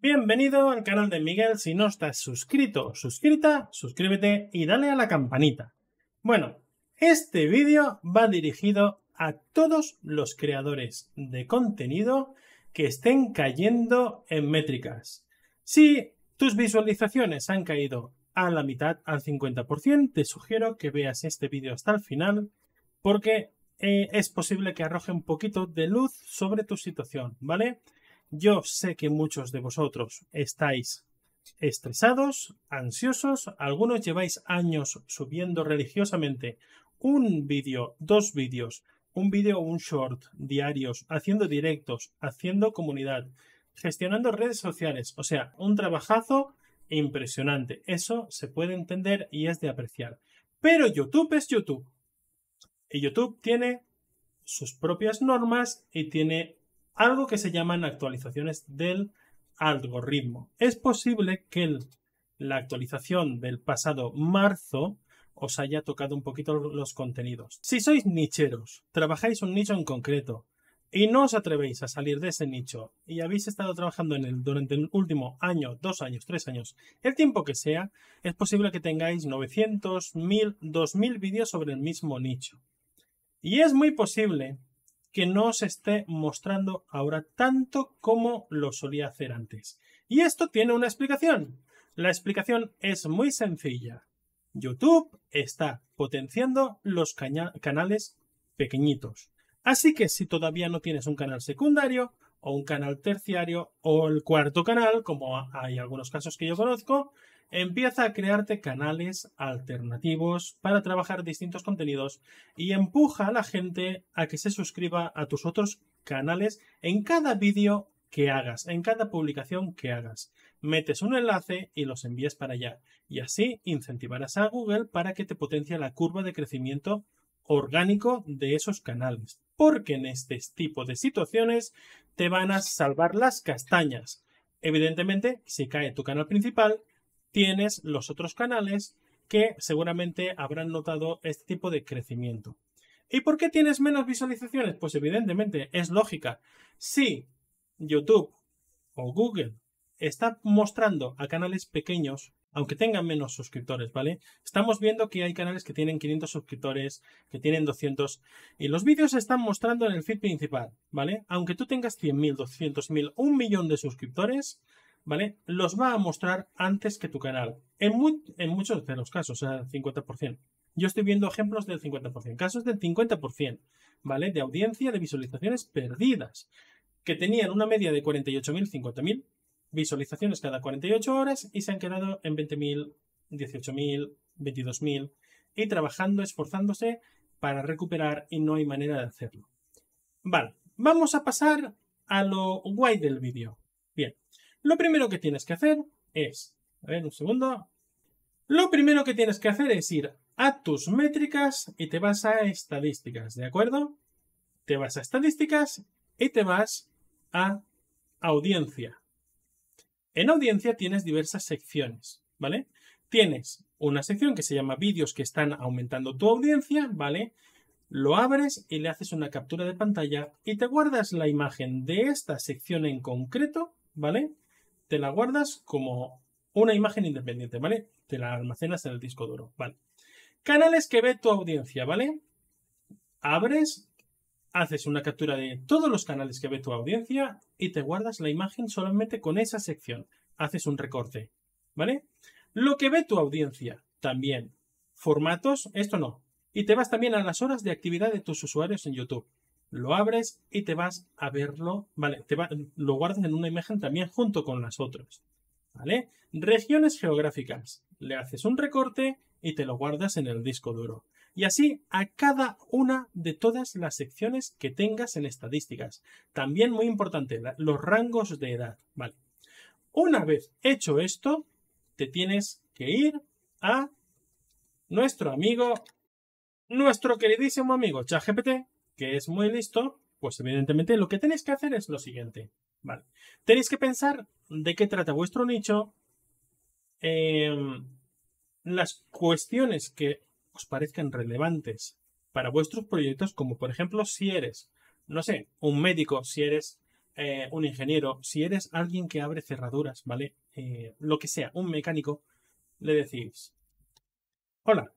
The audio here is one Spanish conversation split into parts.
Bienvenido al canal de Miguel. Si no estás suscrito suscrita, suscríbete y dale a la campanita. Bueno, este vídeo va dirigido a todos los creadores de contenido que estén cayendo en métricas. Si tus visualizaciones han caído a la mitad, al 50%, te sugiero que veas este vídeo hasta el final porque eh, es posible que arroje un poquito de luz sobre tu situación, ¿vale? Yo sé que muchos de vosotros estáis estresados, ansiosos, algunos lleváis años subiendo religiosamente un vídeo, dos vídeos, un vídeo un short diarios, haciendo directos, haciendo comunidad, gestionando redes sociales, o sea, un trabajazo impresionante. Eso se puede entender y es de apreciar. Pero YouTube es YouTube. Y YouTube tiene sus propias normas y tiene algo que se llaman actualizaciones del algoritmo. Es posible que la actualización del pasado marzo os haya tocado un poquito los contenidos. Si sois nicheros, trabajáis un nicho en concreto y no os atrevéis a salir de ese nicho y habéis estado trabajando en él durante el último año, dos años, tres años, el tiempo que sea, es posible que tengáis 900, 1000, 2000 vídeos sobre el mismo nicho. Y es muy posible que no se esté mostrando ahora tanto como lo solía hacer antes. Y esto tiene una explicación. La explicación es muy sencilla. YouTube está potenciando los canales pequeñitos. Así que si todavía no tienes un canal secundario o un canal terciario o el cuarto canal, como hay algunos casos que yo conozco, Empieza a crearte canales alternativos para trabajar distintos contenidos y empuja a la gente a que se suscriba a tus otros canales en cada vídeo que hagas, en cada publicación que hagas. Metes un enlace y los envías para allá. Y así incentivarás a Google para que te potencie la curva de crecimiento orgánico de esos canales. Porque en este tipo de situaciones te van a salvar las castañas. Evidentemente, si cae tu canal principal, tienes los otros canales que seguramente habrán notado este tipo de crecimiento. ¿Y por qué tienes menos visualizaciones? Pues evidentemente es lógica. Si YouTube o Google está mostrando a canales pequeños, aunque tengan menos suscriptores, ¿vale? Estamos viendo que hay canales que tienen 500 suscriptores, que tienen 200, y los vídeos se están mostrando en el feed principal, ¿vale? Aunque tú tengas 100.000, 200.000, un millón de suscriptores, ¿vale? Los va a mostrar antes que tu canal. En, en muchos de los casos, o sea, 50%. Yo estoy viendo ejemplos del 50%, casos del 50%, ¿vale? De audiencia de visualizaciones perdidas, que tenían una media de 48.000, 50.000 visualizaciones cada 48 horas y se han quedado en 20.000, 18.000, 22.000 y trabajando, esforzándose para recuperar y no hay manera de hacerlo. Vale, vamos a pasar a lo guay del vídeo. Bien, lo primero que tienes que hacer es, a ver un segundo, lo primero que tienes que hacer es ir a tus métricas y te vas a estadísticas, ¿de acuerdo? Te vas a estadísticas y te vas a audiencia. En audiencia tienes diversas secciones, ¿vale? Tienes una sección que se llama vídeos que están aumentando tu audiencia, ¿vale? Lo abres y le haces una captura de pantalla y te guardas la imagen de esta sección en concreto, ¿vale? Te la guardas como una imagen independiente, ¿vale? Te la almacenas en el disco duro, ¿vale? Canales que ve tu audiencia, ¿vale? Abres, haces una captura de todos los canales que ve tu audiencia y te guardas la imagen solamente con esa sección. Haces un recorte, ¿vale? Lo que ve tu audiencia, también. Formatos, esto no. Y te vas también a las horas de actividad de tus usuarios en YouTube lo abres y te vas a verlo, ¿vale? Te lo guardas en una imagen también junto con las otras, ¿vale? Regiones geográficas. Le haces un recorte y te lo guardas en el disco duro. Y así a cada una de todas las secciones que tengas en estadísticas. También muy importante, los rangos de edad, ¿vale? Una vez hecho esto, te tienes que ir a nuestro amigo, nuestro queridísimo amigo ChatGPT, que es muy listo, pues evidentemente lo que tenéis que hacer es lo siguiente. Vale. Tenéis que pensar de qué trata vuestro nicho, em, las cuestiones que os parezcan relevantes para vuestros proyectos, como por ejemplo si eres, no sé, un médico, si eres eh, un ingeniero, si eres alguien que abre cerraduras, ¿vale? Eh, lo que sea, un mecánico, le decís, hola,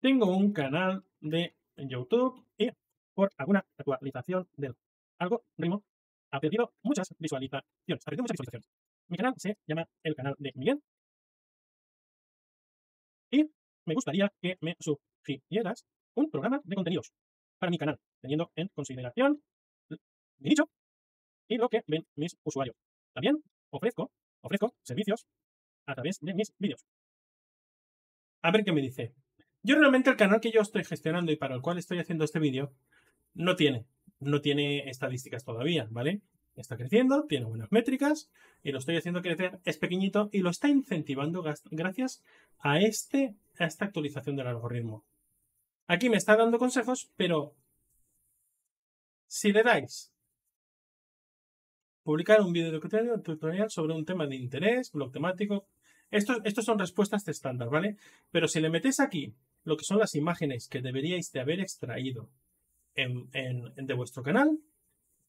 tengo un canal de YouTube y por alguna actualización del algoritmo ha perdido muchas visualizaciones. Ha perdido muchas visualizaciones. Mi canal se llama el canal de Miguel. Y me gustaría que me sugirieras un programa de contenidos para mi canal, teniendo en consideración mi nicho y lo que ven mis usuarios. También ofrezco, ofrezco servicios a través de mis vídeos. A ver qué me dice. Yo realmente el canal que yo estoy gestionando y para el cual estoy haciendo este vídeo no tiene, no tiene estadísticas todavía, ¿vale? Está creciendo, tiene buenas métricas y lo estoy haciendo crecer, es pequeñito y lo está incentivando gracias a, este, a esta actualización del algoritmo. Aquí me está dando consejos, pero si le dais publicar un vídeo de tutorial sobre un tema de interés, blog temático, estos, son respuestas estándar, ¿vale? Pero si le metéis aquí lo que son las imágenes que deberíais de haber extraído en, de vuestro canal,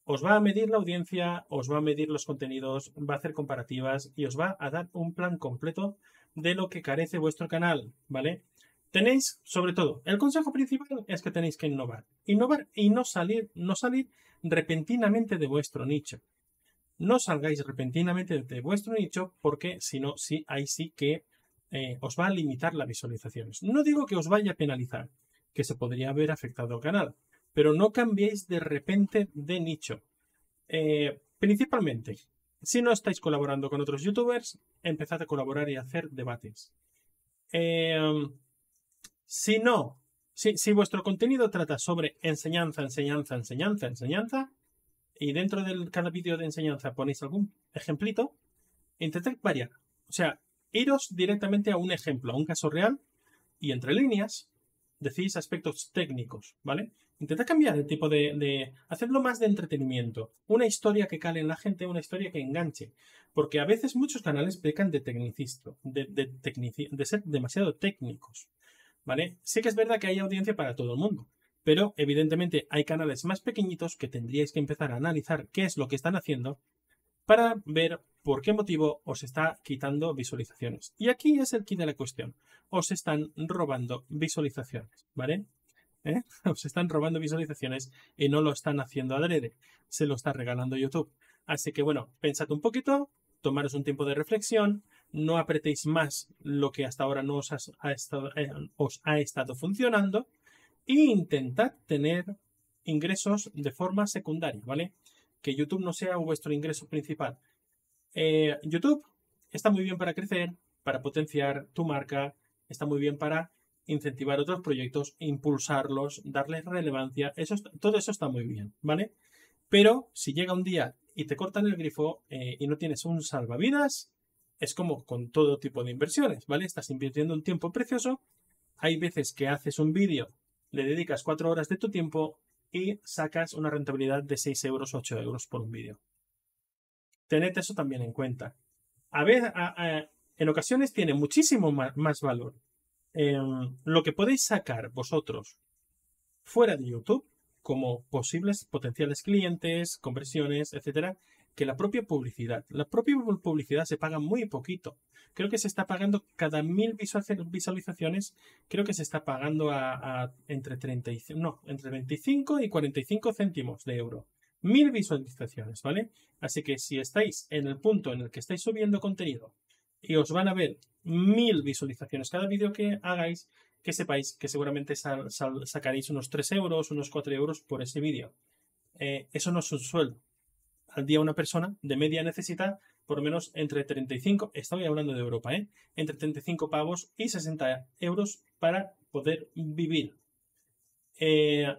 os va a medir la audiencia, os va a medir los contenidos, va a hacer comparativas y os va a dar un plan completo de lo que carece vuestro canal, ¿vale? Tenéis, sobre todo, el consejo principal es que tenéis que innovar. Innovar y no salir, no salir repentinamente de vuestro nicho. No salgáis repentinamente de vuestro nicho porque si no, sí, ahí sí que eh, os va a limitar las visualizaciones. No digo que os vaya a penalizar, que se podría haber afectado al canal, pero no cambiéis de repente de nicho. Eh, principalmente, si no estáis colaborando con otros youtubers, empezad a colaborar y a hacer debates. Eh, si no, si, vuestro contenido trata sobre enseñanza, enseñanza, enseñanza, enseñanza, y dentro de cada vídeo de enseñanza ponéis algún ejemplito, intentad variar. O sea, iros directamente a un ejemplo, a un caso real, y entre líneas decís aspectos técnicos, ¿vale? Intentad cambiar el tipo de, de, Hacerlo más de entretenimiento. Una historia que cale en la gente, una historia que enganche. Porque a veces muchos canales pecan de tecnicista, de, de ser demasiado técnicos, ¿vale? Sí que es verdad que hay audiencia para todo el mundo. Pero evidentemente hay canales más pequeñitos que tendríais que empezar a analizar qué es lo que están haciendo para ver por qué motivo os está quitando visualizaciones. Y aquí es el kit de la cuestión. Os están robando visualizaciones, ¿vale? ¿Eh? Os están robando visualizaciones y no lo están haciendo adrede. Se lo está regalando YouTube. Así que bueno, pensad un poquito, tomaros un tiempo de reflexión, no apretéis más lo que hasta ahora no os eh, os ha estado funcionando e intentad tener ingresos de forma secundaria, ¿vale? que YouTube no sea vuestro ingreso principal. Eh, YouTube está muy bien para crecer, para potenciar tu marca, está muy bien para incentivar otros proyectos, impulsarlos, darles relevancia, eso, todo eso está muy bien, ¿vale? Pero si llega un día y te cortan el grifo eh, y no tienes un salvavidas, es como con todo tipo de inversiones, ¿vale? Estás invirtiendo un tiempo precioso, hay veces que haces un vídeo, le dedicas cuatro horas de tu tiempo y sacas una rentabilidad de 6 euros o 8 euros por un vídeo. Tened eso también en cuenta. A ver, en ocasiones tiene muchísimo más, valor em, lo que podéis sacar vosotros fuera de YouTube como posibles potenciales clientes, conversiones, etcétera, que la propia publicidad. La propia publicidad se paga muy poquito. Creo que se está pagando cada mil visualizaciones, creo que se está pagando a, entre, 30 y, no, entre 25 y 45 céntimos de euro. Mil visualizaciones, ¿vale? Así que si estáis en el punto en el que estáis subiendo contenido y os van a ver mil visualizaciones cada vídeo que hagáis, que sepáis que seguramente sacaréis unos 3 euros, unos 4 euros por ese vídeo. Eh, eso no es un sueldo al día una persona de media necesita por lo menos entre 35, estoy hablando de Europa, ¿eh? entre 35 pavos y 60 euros para poder vivir. Eh,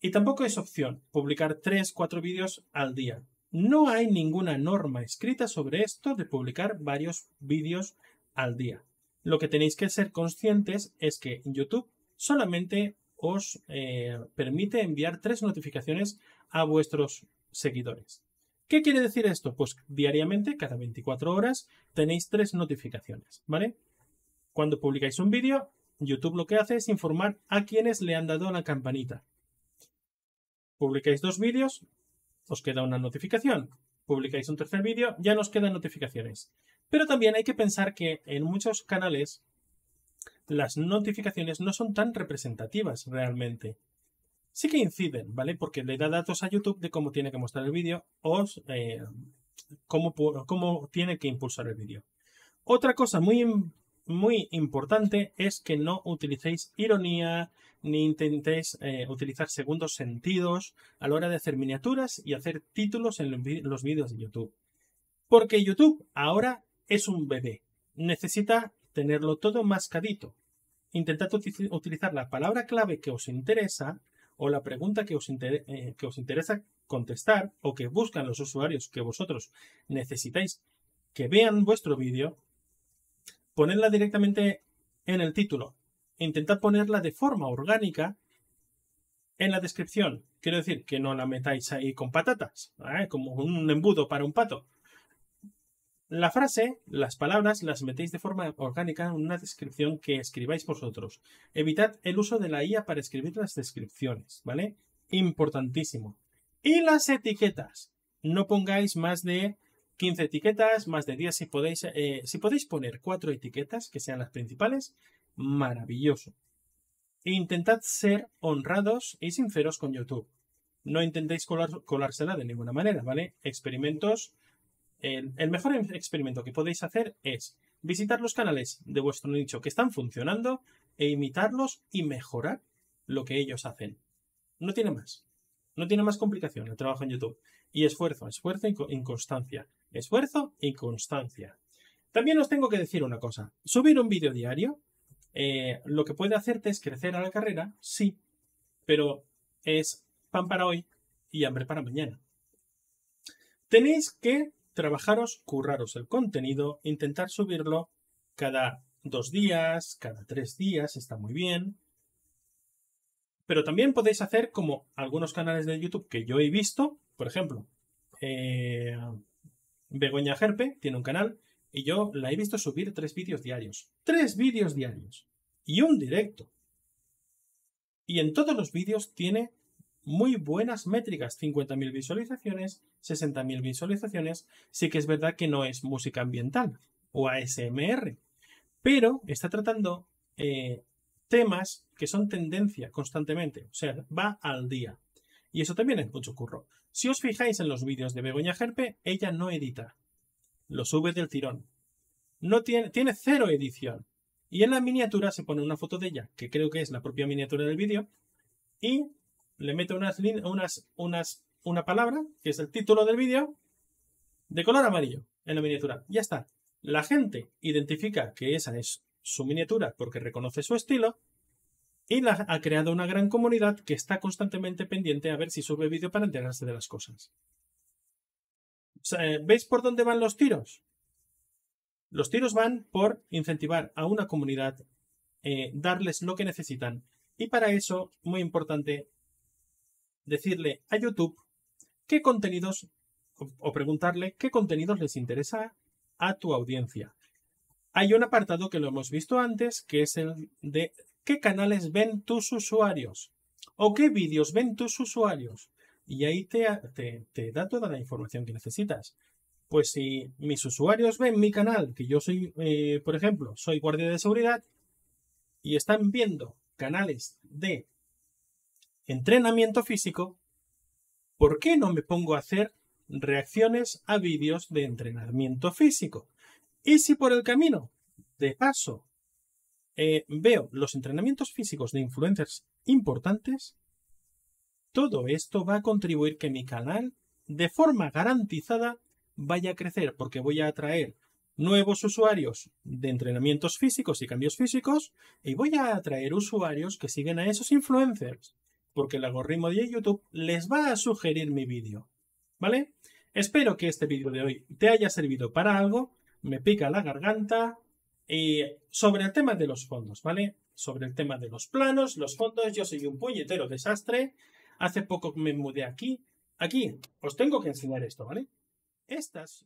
y tampoco es opción publicar 3, 4 vídeos al día. No hay ninguna norma escrita sobre esto de publicar varios vídeos al día. Lo que tenéis que ser conscientes es que YouTube solamente os eh, permite enviar tres notificaciones a vuestros seguidores. ¿Qué quiere decir esto? Pues diariamente, cada 24 horas, tenéis tres notificaciones, ¿vale? Cuando publicáis un vídeo, YouTube lo que hace es informar a quienes le han dado la campanita. Publicáis dos vídeos, os queda una notificación. Publicáis un tercer vídeo, ya nos quedan notificaciones. Pero también hay que pensar que en muchos canales las notificaciones no son tan representativas realmente. Sí que inciden, ¿vale? Porque le da datos a YouTube de cómo tiene que mostrar el vídeo o eh, cómo, tiene que impulsar el vídeo. Otra cosa muy, muy importante es que no utilicéis ironía ni intentéis eh, utilizar segundos sentidos a la hora de hacer miniaturas y hacer títulos en los vídeos de YouTube. Porque YouTube ahora es un bebé. Necesita tenerlo todo mascadito. Intentad utilizar la palabra clave que os interesa o la pregunta que os, eh, que os interesa contestar o que buscan los usuarios que vosotros necesitáis que vean vuestro vídeo, ponedla directamente en el título. Intentad ponerla de forma orgánica en la descripción. Quiero decir que no la metáis ahí con patatas, ¿eh? como un embudo para un pato. La frase, las palabras, las metéis de forma orgánica en una descripción que escribáis vosotros. Evitad el uso de la IA para escribir las descripciones, ¿vale? Importantísimo. Y las etiquetas. No pongáis más de 15 etiquetas, más de 10 si podéis. Eh, si podéis poner cuatro etiquetas, que sean las principales, maravilloso. intentad ser honrados y sinceros con YouTube. No intentéis colársela de ninguna manera, ¿vale? Experimentos el, mejor experimento que podéis hacer es visitar los canales de vuestro nicho que están funcionando e imitarlos y mejorar lo que ellos hacen. No tiene más. No tiene más complicación el trabajo en YouTube. Y esfuerzo, esfuerzo y constancia. Esfuerzo y constancia. También os tengo que decir una cosa. Subir un vídeo diario, eh, lo que puede hacerte es crecer a la carrera, sí, pero es pan para hoy y hambre para mañana. Tenéis que trabajaros, curraros el contenido, intentar subirlo cada dos días, cada tres días, está muy bien. Pero también podéis hacer como algunos canales de YouTube que yo he visto, por ejemplo, eh, Begoña Gerpe tiene un canal y yo la he visto subir tres vídeos diarios. Tres vídeos diarios. Y un directo. Y en todos los vídeos tiene muy buenas métricas, 50.000 visualizaciones, 60.000 visualizaciones, sí que es verdad que no es música ambiental o ASMR, pero está tratando eh, temas que son tendencia constantemente, o sea, va al día. Y eso también es mucho curro. Si os fijáis en los vídeos de Begoña Gerpe, ella no edita, lo sube del tirón. No tiene, tiene cero edición. Y en la miniatura se pone una foto de ella, que creo que es la propia miniatura del vídeo, y le mete unas, unas, unas, una palabra, que es el título del vídeo, de color amarillo en la miniatura. Ya está. La gente identifica que esa es su miniatura porque reconoce su estilo y la, ha creado una gran comunidad que está constantemente pendiente a ver si sube vídeo para enterarse de las cosas. ¿Veis por dónde van los tiros? Los tiros van por incentivar a una comunidad, eh, darles lo que necesitan. Y para eso, muy importante, decirle a YouTube qué contenidos o preguntarle qué contenidos les interesa a tu audiencia. Hay un apartado que lo hemos visto antes, que es el de qué canales ven tus usuarios o qué vídeos ven tus usuarios. Y ahí te, te, da toda la información que necesitas. Pues si mis usuarios ven mi canal, que yo soy, eh, por ejemplo, soy guardia de seguridad, y están viendo canales de entrenamiento físico, ¿por qué no me pongo a hacer reacciones a vídeos de entrenamiento físico? Y si por el camino, de paso, eh, veo los entrenamientos físicos de influencers importantes, todo esto va a contribuir que mi canal, de forma garantizada, vaya a crecer porque voy a atraer nuevos usuarios de entrenamientos físicos y cambios físicos y voy a atraer usuarios que siguen a esos influencers porque el algoritmo de YouTube les va a sugerir mi vídeo. ¿Vale? Espero que este vídeo de hoy te haya servido para algo. Me pica la garganta. Y sobre el tema de los fondos, ¿vale? Sobre el tema de los planos, los fondos, yo soy un puñetero desastre. Hace poco me mudé aquí. Aquí os tengo que enseñar esto, ¿vale? Estas